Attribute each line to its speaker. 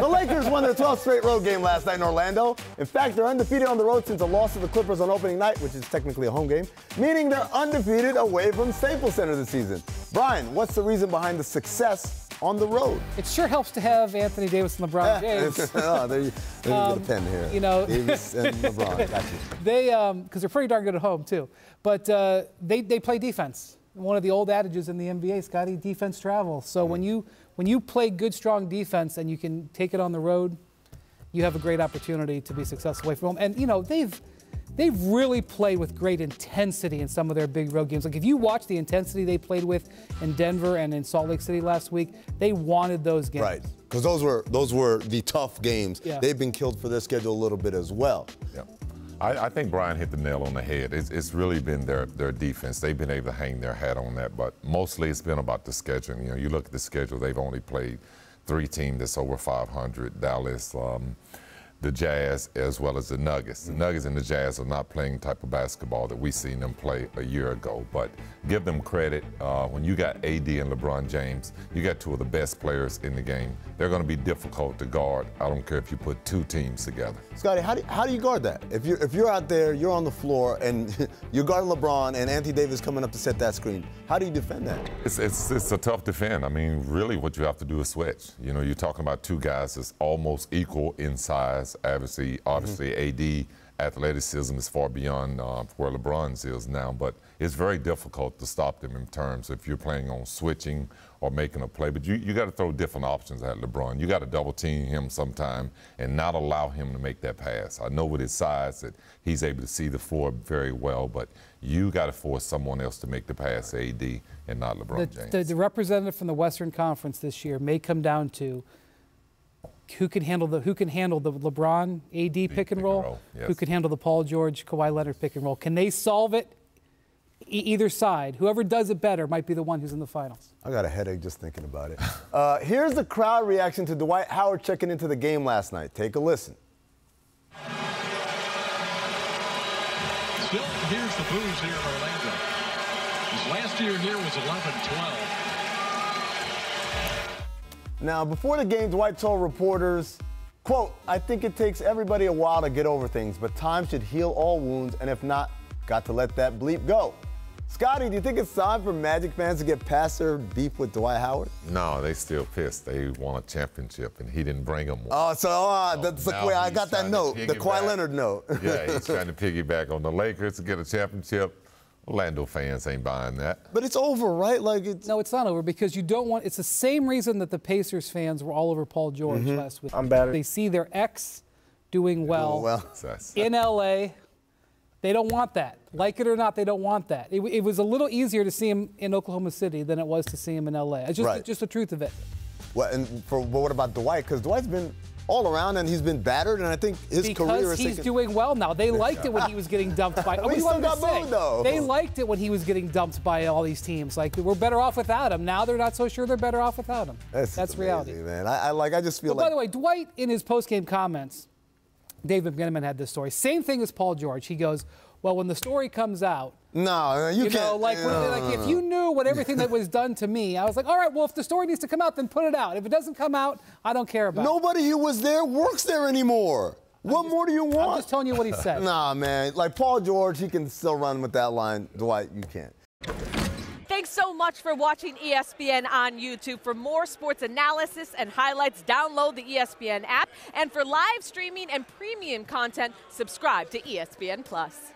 Speaker 1: The Lakers won their 12th straight road game last night in Orlando. In fact, they're undefeated on the road since a loss to the Clippers on opening night, which is technically a home game, meaning they're undefeated away from Staples Center this season. Brian, what's the reason behind the success on the road?
Speaker 2: It sure helps to have Anthony Davis and LeBron James.
Speaker 1: oh, there you, there you
Speaker 2: Um,
Speaker 1: get a pen here.
Speaker 2: you know-
Speaker 1: Davis and LeBron. Got you.
Speaker 2: They, because they're pretty darn good at home too, but uh, they they play defense. One of the old adages in the NBA, Scottie, defense travels. So when mm-hmm. you when you play good, strong defense and you can take it on the road, you have a great opportunity to be successful away from home. And you know they've they've really played with great intensity in some of their big road games. Like if you watch the intensity they played with in Denver and in Salt Lake City last week, they wanted those games.
Speaker 1: Right. Because those were those were the tough games.
Speaker 2: Yeah.
Speaker 1: They've been killed for their schedule a little bit as well.
Speaker 3: Yeah. I, I think Brian hit the nail on the head. It's, it's really been their, their defense. They've been able to hang their hat on that, but mostly it's been about the scheduling. You know, you look at the schedule, they've only played three teams that's over 500, Dallas, um, the Jazz, as well as the Nuggets. The Nuggets and the Jazz are not playing the type of basketball that we seen them play a year ago, but give them credit. Uh, when you got AD and LeBron James, you got two of the best players in the game. They're going to be difficult to guard. I don't care if you put two teams together.
Speaker 1: Scottie, how do, how do you guard that? If you're if you're out there, you're on the floor, and you're guarding LeBron and Anthony Davis coming up to set that screen, how do you defend that?
Speaker 3: It's, it's, it's a tough defend. I mean, really, what you have to do is switch. You know, you're talking about two guys that's almost equal in size. Obviously, obviously, AD athleticism is far beyond uh, where LeBron's is now, but it's very difficult to stop them in terms if you're playing on switching or making a play. But you, you got to throw different options at LeBron. You got to double team him sometime and not allow him to make that pass. I know with his size that he's able to see the floor very well, but you got to force someone else to make the pass, AD, and not LeBron
Speaker 2: the,
Speaker 3: James.
Speaker 2: the, the representative from the Western Conference this year may come down to who can handle the who can handle the LeBron AD pick and
Speaker 3: pick and
Speaker 2: roll,
Speaker 3: roll,
Speaker 2: who can handle the Paul George Kawhi Leonard pick and roll. Can they solve it? E- either side, whoever does it better might be the one who's in the finals.
Speaker 1: I got a headache just thinking about it. Uh, here's the crowd reaction to Dwight Howard checking into the game last night. Take a listen.
Speaker 4: Still here's the boos here in Orlando. His last year here was 11-12.
Speaker 1: Now, before the game, Dwight told reporters, quote, I think it takes everybody a while to get over things, but time should heal all wounds, and if not, got to let that bleep go. Scottie, do you think it's time for Magic fans to get past their beef with Dwight Howard?
Speaker 3: No, they still pissed. They won a championship, and he didn't bring them one.
Speaker 1: Oh, so uh, that's the way I got that note, the Kawhi. Leonard note.
Speaker 3: yeah, he's trying to piggyback on the Lakers to get a championship. Orlando fans ain't buying that.
Speaker 1: but it's over, right? Like it's
Speaker 2: No, it's not over because you don't want. It's the same reason that the Pacers fans were all over Paul George mm-hmm. last week.
Speaker 5: I'm battered.
Speaker 2: They see their ex doing well,
Speaker 1: well.
Speaker 2: In LA. They don't want that. Like it or not, they don't want that. It, it was a little easier to see him in Oklahoma City than it was to see him in LA. It's just,
Speaker 1: Right.
Speaker 2: just the truth of it.
Speaker 1: Well, and for but what about Dwight? Because Dwight's been all around and he's been battered, and I think his career
Speaker 2: Because
Speaker 1: is
Speaker 2: he's doing well now. They liked it when he was getting dumped by.
Speaker 1: Well,
Speaker 2: what
Speaker 1: he
Speaker 2: do you want
Speaker 1: still got booed, though.
Speaker 2: They liked it when he was getting dumped by all these teams. Like we're better off without him. Now they're not so sure they're better off without him.
Speaker 1: That's,
Speaker 2: That's
Speaker 1: just
Speaker 2: reality.
Speaker 1: man. I, I like. I just feel
Speaker 2: But by the way, Dwight in his post-game comments, David McMenamin had this story. Same thing as Paul George. He goes, "Well, when the story comes out,
Speaker 1: no, you,
Speaker 2: you,
Speaker 1: can't.
Speaker 2: know, like,
Speaker 1: no,
Speaker 2: like
Speaker 1: no,
Speaker 2: if you knew what everything that was done to me, I was like, all right, well, if the story needs to come out, then put it out. If it doesn't come out, I don't care about it.
Speaker 1: Nobody who was there works there anymore. What more do you want?
Speaker 2: I'm just telling you what he said.
Speaker 1: Nah, man. Like Paul George, he can still run with that line. Dwight, you can't.
Speaker 6: Much for watching ESPN on YouTube. For more sports analysis and highlights, download the ESPN app. And for live streaming and premium content, subscribe to ESPN Plus.